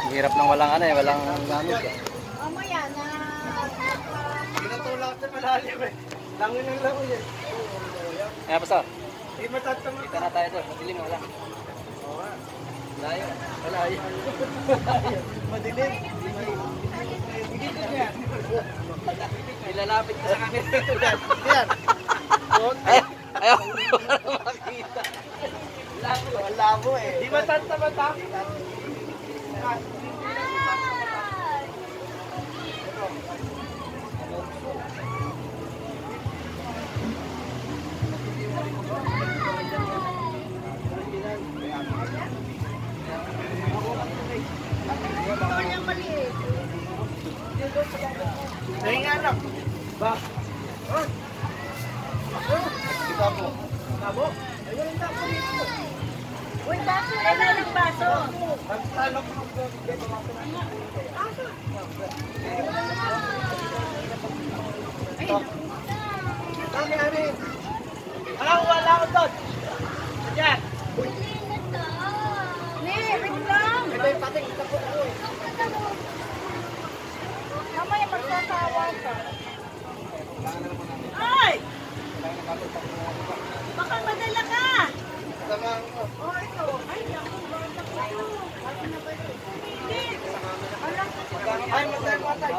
Ang hirap ng walang ano eh, walang gamit eh. Mamaya na. Pinatulak sa malalim eh. Langin ng langoy eh. Kaya basta, Hindi matatama. kita na tayo doon. Madilim wala. Layo. Malayo. Madilim. Ilalapit ka sa kanila. Yan. Ay, ayaw ko makita. Labo. Labo eh. Di matatama ta. Yung maliit. Nahinganap. Ba? Oh. Oh. Tabo. Tabo? Ayun ang tabo nito. Uy, baso na na ng baso. Pagtalok mo. Dami, ani. Ano, wala ko doon. Diyan. Ne, wait lang. Ito yung pating. Ito po ako eh. Mamaya magsasawa ka. Ay! Baka madala ka. Tama ko. Oh, ito. Ay, ako. Bata ko ito. Ano na ba ito? Hindi. Alam ko. Ay, matay, matay.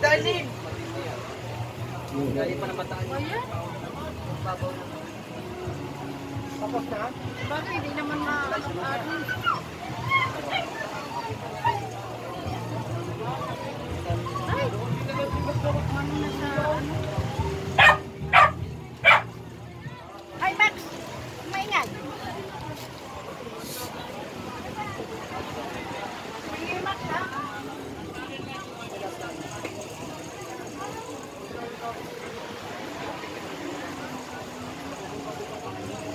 Dalim. Dali pa namataan. Ayan. Tapos na? Bakit hindi naman ma...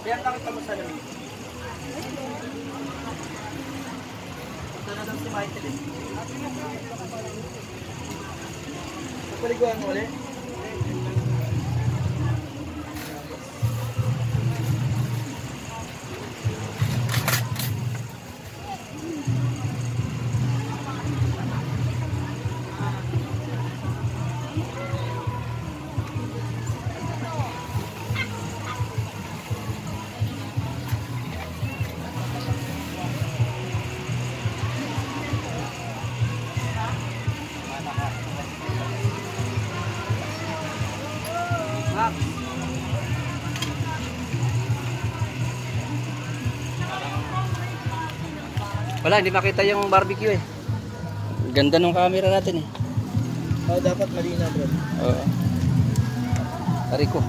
Yan nakita mo sa lamig. Punta na daw si Michael eh. Napaliguan mo ulit? Wala, hindi makita yung barbecue eh. Ganda ng camera natin eh. Oo, dapat malinaw bro. Oo. Tari ko.